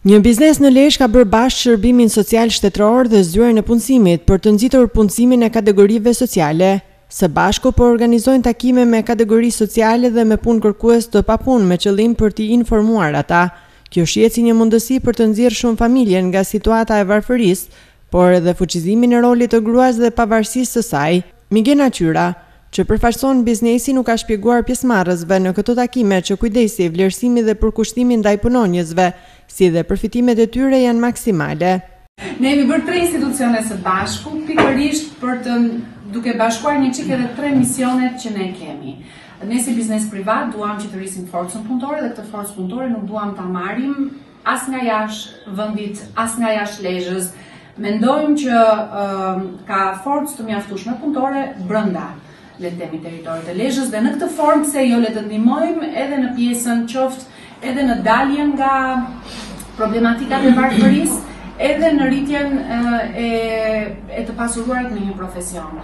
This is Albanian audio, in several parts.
Një biznes në Lezhë ka bërë bashkë shërbimin social shtetëror dhe zyrën e punësimit për të nxitur punësimin e kategorive sociale. Së bashku po organizojnë takime me kategori sociale dhe me punëkërkues të papunë me qëllim për t'i informuar ata. Kjo shihet si një mundësi për të nxjerrë shumë familje nga situata e varfërisë, por edhe fuqizimin e rolit të gruas dhe pavarësisë së saj. Migena Qyra, që përfaqëson biznesin u ka shpjeguar pjesëmarrësve në këto takime që kujdesi, vlerësimi dhe përkushtimi ndaj punonjësve, si dhe përfitimet e tyre janë maksimale. Ne jemi bërë tre institucione së bashku pikërisht për të duke bashkuar një çik edhe tre misionet që ne kemi. Ne si biznes privat duam që të rrisim forcën punëtore dhe këtë forcë punëtore nuk duam ta marrim as nga jashtë vendit, as nga jashtë Lezhës. Mendojmë që ka forcë të mjaftueshme punëtore brenda le të themi territorit të Lezhës dhe në këtë formë pse jo le të ndihmojmë edhe në pjesën qoftë edhe në daljen nga problematikat e varfërisë, edhe në rritjen e e të pasuruarit në një profesion.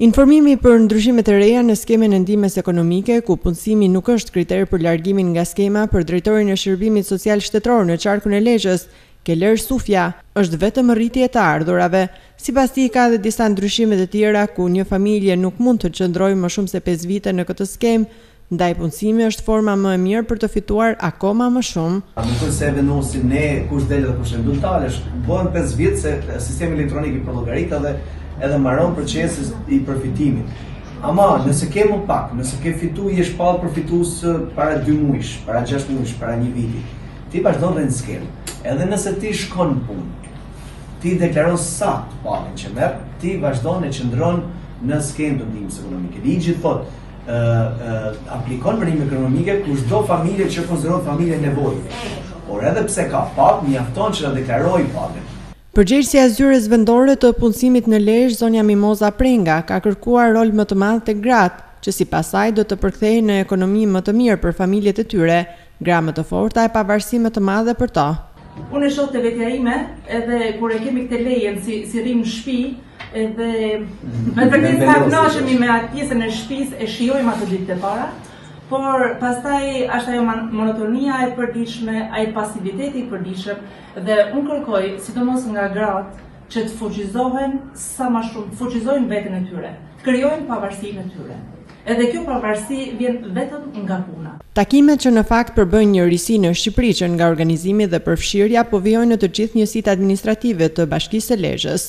Informimi për ndryshimet e reja në skemën e ndihmës ekonomike, ku punësimi nuk është kriter për largimin nga skema për drejtorin e Shërbimit Social Shtetëror në Qarkun e Lezhës, Keler Sufja, është vetëm rritje e të ardhurave. Sipas tij, ka edhe disa ndryshime të tjera, ku një familje nuk mund të qëndrojë më shumë se pesë vite në këtë skemë, Ndaj punësimi është forma më e mirë për të fituar akoma më shumë. A mendoni se vendosim ne kush del dhe kush nuk del? Bëhen pesë vjet se sistemi elektronik i përllogarit edhe edhe mbaron procesi i përfitimit. Ama, nëse ke më pak, nëse ke fitu, je shpallë përfitues para dy mujsh, para gjashtë mujsh, para një viti. Ti vazhdon rri në skemë. Edhe nëse ti shkon në punë, ti deklaron saktë pagën që merr, ti vazhdon e qëndron në skemë të ndihmës ekonomike. Ligji thotë, aplikon për ndihmë ekonomike çdo familje që konsiderohet familje në nevojë. Por edhe pse ka pagë, mjafton që ta deklarojë pagën. Përgjegjësja e Zyrës Vendore të Punësimit në Lezhë, zonja Mimoza Prenga, ka kërkuar rol më të madh tek gratë, që sipas saj do të përkthehej në ekonomi më të mirë për familjet e tyre, Gra më të forta e pavarësi më të madhe për to. Unë e shoh te vetja ime edhe kur e kemi këtë lejen si si rrim në shpi edhe me të vërtetë sa knaqemi me atë pjesën e shpisë e shijojmë atë ditët e para por pastaj është ajo monotonia e përditshme, ai pasiviteti i përditshëm dhe unë kërkoj sidomos nga gratë që të fuqizohen sa ma shumë, të fuqizojnë veten e tyre, të krijojnë pavarësinë e tyre. Edhe kjo pavarësi vjen vetëm nga puna. Takimet që në fakt përbëjnë një risi në Shqipëri që nga organizimi dhe përfshirja po vijojnë në të gjithë njësitë administrative të Bashkisë së Lezhës.